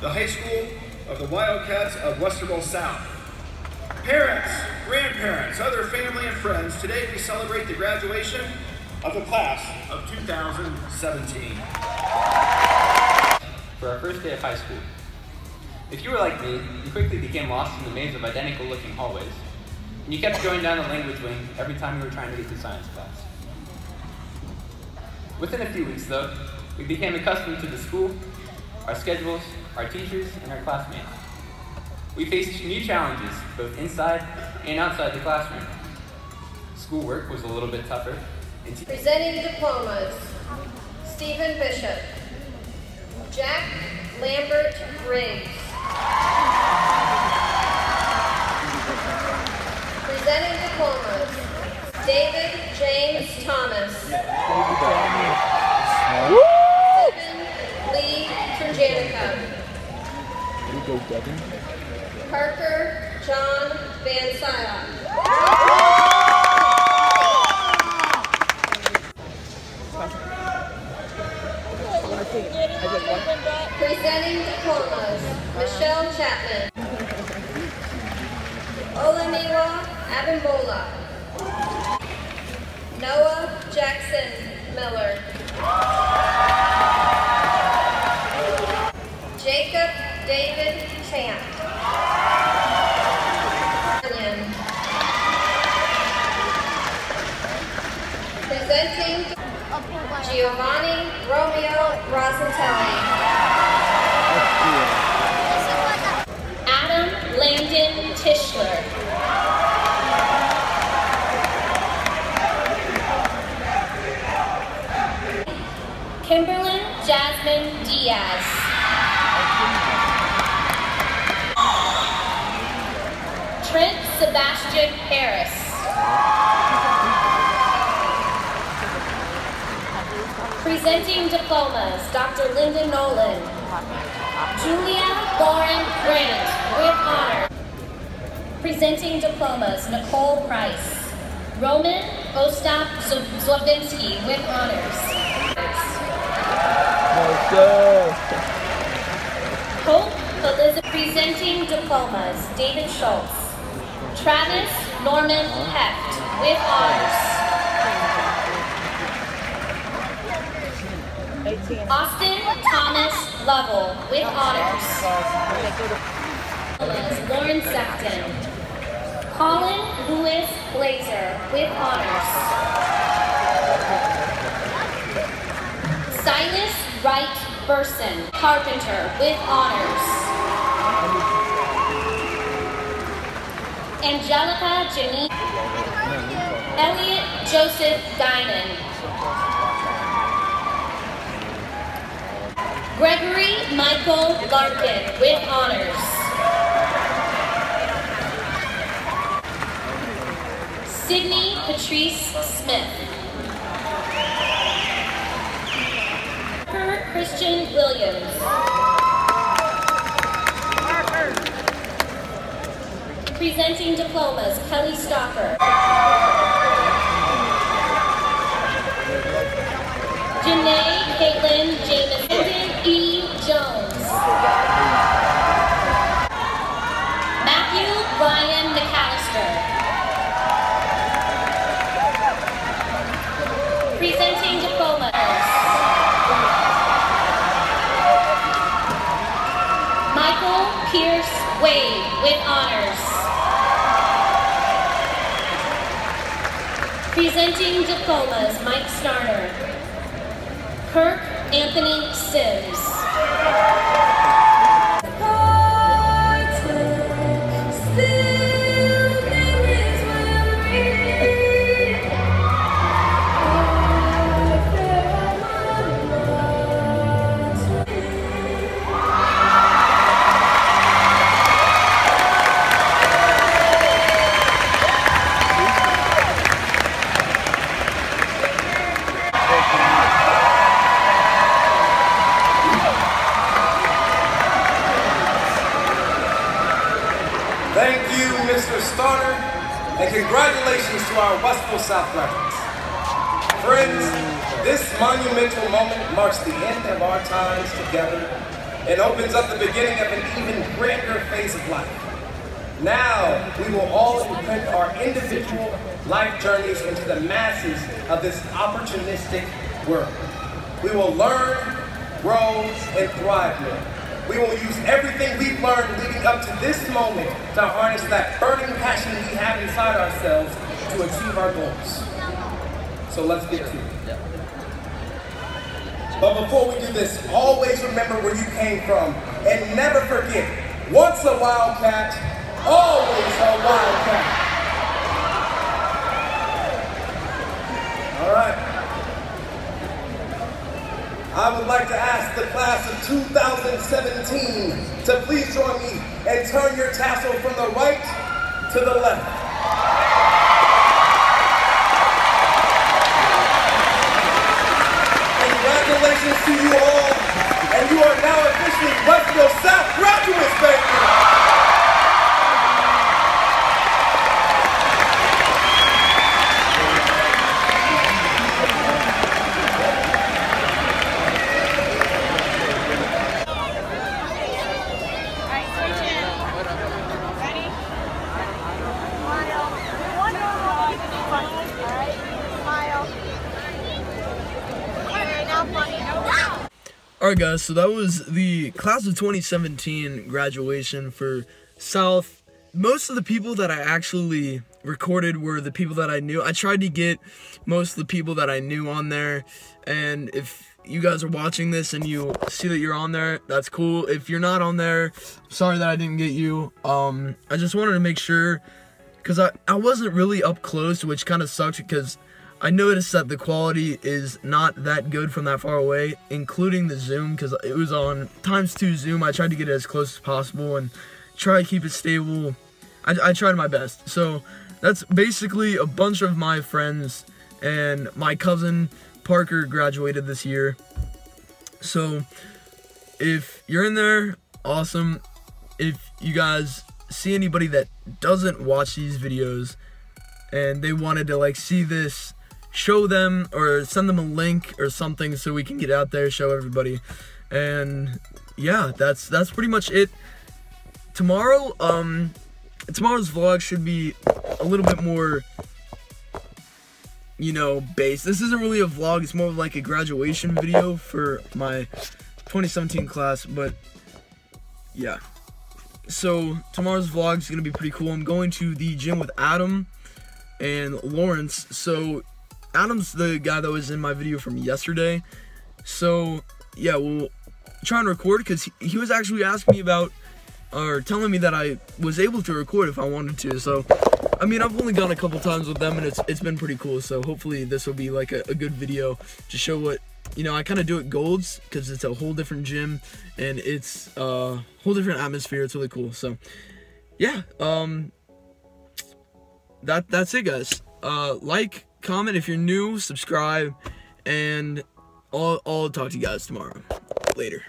1975, the high school of the Wildcats of Westerville South. Parents, grandparents, other family and friends, today we celebrate the graduation of the class of 2017. For our first day of high school. If you were like me, you quickly became lost in the maze of identical looking hallways, and you kept going down the language wing every time you were trying to get to science class. Within a few weeks, though, we became accustomed to the school, our schedules, our teachers, and our classmates. We faced new challenges, both inside and outside the classroom. Schoolwork was a little bit tougher. and Presenting diplomas, Stephen Bishop, Jack Lambert Riggs. Presenting diplomas, David James Thomas. Parker John Van. Presenting diplomas, Michelle Chapman. Olaniwa Abimbola. Noah Jackson Miller. Trent Sebastian Harris. Presenting diplomas, Dr. Linda Nolan. Julia Lauren Grant with honor. Presenting diplomas, Nicole Price. Roman Ostap Zwabinsky with honors. Hope Elizabeth presenting diplomas, David Schultz. Travis Norman Heft with honors. Austin Thomas Lovell with honors. Lauren Sefton. Colin Lewis Blazer with honors. Silas Wright Burson Carpenter with honors. Angelica Janine. Elliot Joseph Dinan. Gregory Michael Larkin with honors. Sydney Patrice Smith. Christian Williams. Presenting diplomas, Kelly Stalker. Janae Caitlin Jameson. E. Jones. Matthew Ryan McAllister. Presenting diplomas. Michael Pierce Wade with honors. Presenting diplomas, Mike Starner. Kirk Anthony Sims. And congratulations to our Westerville South graduates. Friends, this monumental moment marks the end of our times together and opens up the beginning of an even grander phase of life. Now, we will all imprint our individual life journeys into the masses of this opportunistic world. We will learn, grow, and thrive here. We will use everything we've learned up to this moment to harness that burning passion we have inside ourselves to achieve our goals. So let's get to it. But before we do this, always remember where you came from and never forget, once a wildcat, always a wildcat. All right. I would like to ask the class of 2017 to please join me and turn your tassel from the right to the left. Alright guys, so that was the class of 2017 graduation for South. Most of the people that I actually recorded were the people that I knew. I tried to get most of the people that I knew on there, and if you guys are watching this and you see that you're on there, that's cool. If you're not on there, sorry that I didn't get you. Um, I just wanted to make sure, because I, I wasn't really up close, which kind of sucks because I noticed that the quality is not that good from that far away, including the zoom, because it was on times two zoom. I tried to get it as close as possible and try to keep it stable. I, I tried my best. So that's basically a bunch of my friends and my cousin Parker graduated this year. So if you're in there, awesome. If you guys see anybody that doesn't watch these videos and they wanted to like see this show them or send them a link or something so we can get out there show everybody. And yeah that's that's pretty much it. Tomorrow um tomorrow's vlog should be a little bit more you know base. this isn't really a vlog it's more of like a graduation video for my 2017 class but yeah. So tomorrow's vlog is gonna be pretty cool. I'm going to the gym with adam and lawrence so Adam's the guy that was in my video from yesterday. So, yeah, we'll try and record because he, he was actually asking me about or telling me that I was able to record if I wanted to. So, I mean, I've only gone a couple times with them and it's it's been pretty cool. So, hopefully, this will be like a, a good video to show what you know. I kind of do it Golds because it's a whole different gym and it's a whole different atmosphere. It's really cool. So, yeah, um, that that's it, guys. Uh, like comment if you're new, subscribe, and I'll, I'll talk to you guys tomorrow. Later.